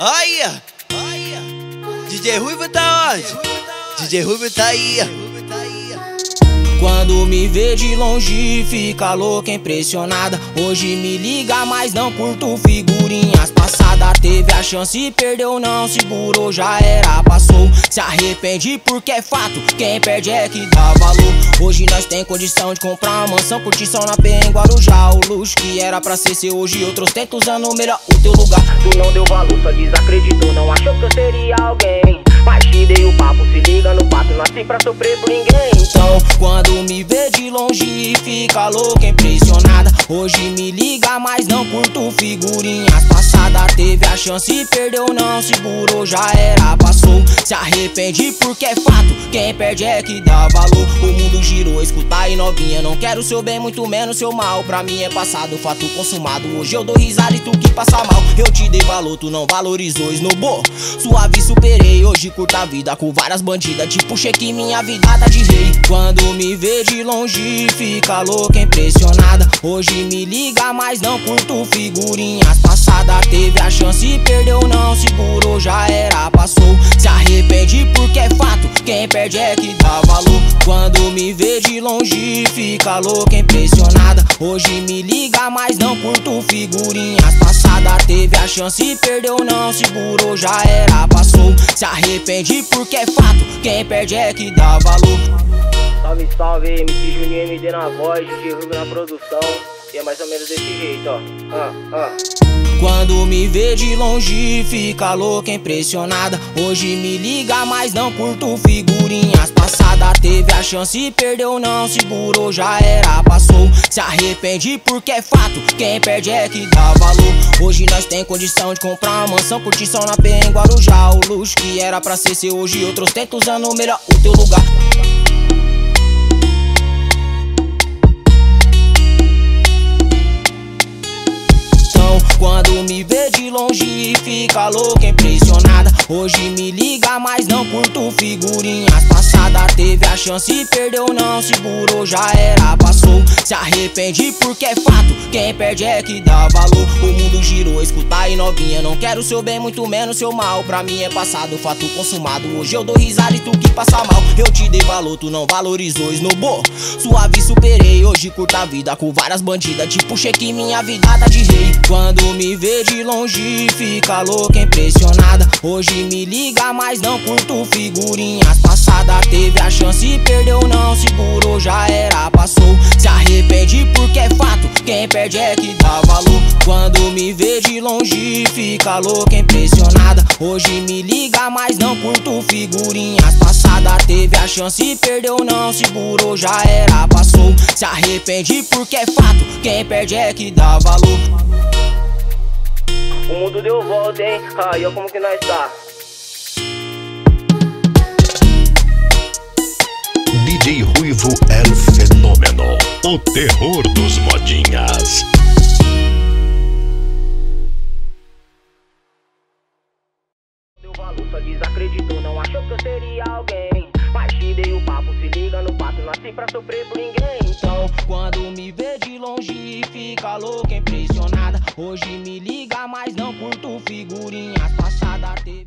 Aí, DJ Ruivo tá onde? DJ Ruivo tá aí. Quando me vê de longe, fica louca, impressionada. Hoje me liga, mas não curto figurinhas passadas. Teve a chance, perdeu, não segurou, já era, passou. Se arrepende porque é fato, quem perde é que dá valor. Hoje nós tem condição de comprar uma mansão, curtição na em Guarujá. O luxo que era pra ser seu, hoje outros tentam usando melhor o teu lugar. Tu não deu valor, só desacreditou, não achou que eu seria alguém. Te dei o papo, se liga no pato, nasci pra sofrer por ninguém. Então, quando me vê de longe, fica louca, impressionada. Hoje me liga, mas não curto figurinhas passadas. Teve a chance, perdeu, não segurou, já era, passou. Se arrepende porque é fato, quem perde é que dá valor. O mundo girou, escuta aí novinha, não quero seu bem, muito menos seu mal. Pra mim é passado, fato consumado. Hoje eu dou risada e tu que passa mal. Eu te dei valor, tu não valorizou, snowball. Suave superei, hoje curta vida com várias bandidas. Tipo, cheque minha vida tá de rei. Quando me vê de longe, fica louca, impressionada. Hoje me liga, mas não curto figurinhas passadas. Teve a chance, perdeu, não segurou, já era, passou. Se arrepende porque é fato, quem perde é que dá valor. Quando me vê de longe, fica louca, impressionada. Hoje me liga, mas não curto figurinhas passadas. Teve a chance, perdeu, não segurou, já era, passou. Se arrepende porque é fato, quem perde é que dá valor. Salve, salve, MC Juninho MD na voz, DJ na produção. E é mais ou menos desse jeito, ó. Ah, ah. Quando me vê de longe, fica louca, impressionada. Hoje me liga, mas não curto figurinhas passadas. Teve a chance, perdeu, não segurou, já era, passou. Se arrepende porque é fato, quem perde é que dá valor. Hoje nós tem condição de comprar uma mansão, curtição na Penha em Guarujá. O luxo que era pra ser seu, hoje outros tentam usando melhor o teu lugar. Me vê de longe, fica louca, impressionada. Hoje me liga, mas não curto figurinhas passadas. Teve a chance, perdeu, não segurou, já era, passou. Se arrepende porque é fato, quem perde é que dá valor. O mundo girou, escuta aí novinha, não quero seu bem, muito menos seu mal. Pra mim é passado, fato consumado. Hoje eu dou risada e tu que passa mal. Eu te dei valor, tu não valorizou, snowball. Suave superei, hoje curta a vida com várias bandidas. Tipo, cheque minha vida tá de rei. Quando longe, fica louca, impressionada. Hoje me liga, mas não curto figurinhas passadas. Teve a chance, perdeu, não segurou, já era, passou. Se arrepende porque é fato, quem perde é que dá valor. Quando me vê de longe, fica louca, impressionada. Hoje me liga, mas não curto figurinhas passadas. Teve a chance, perdeu, não segurou, já era, passou. Se arrepende porque é fato, quem perde é que dá valor. O mundo deu volta, hein? Aí, ó, como que nós tá? DJ Ruivo El Fenômeno, o terror dos modinhas. Deu valor, só desacreditou, não achou que eu seria alguém. Mas te dei o papo, se liga no pato, nasci pra sofrer por ninguém. Então, quando me vê de longe, fica impressionada. Hoje me liga, mas não curto figurinhas passadas.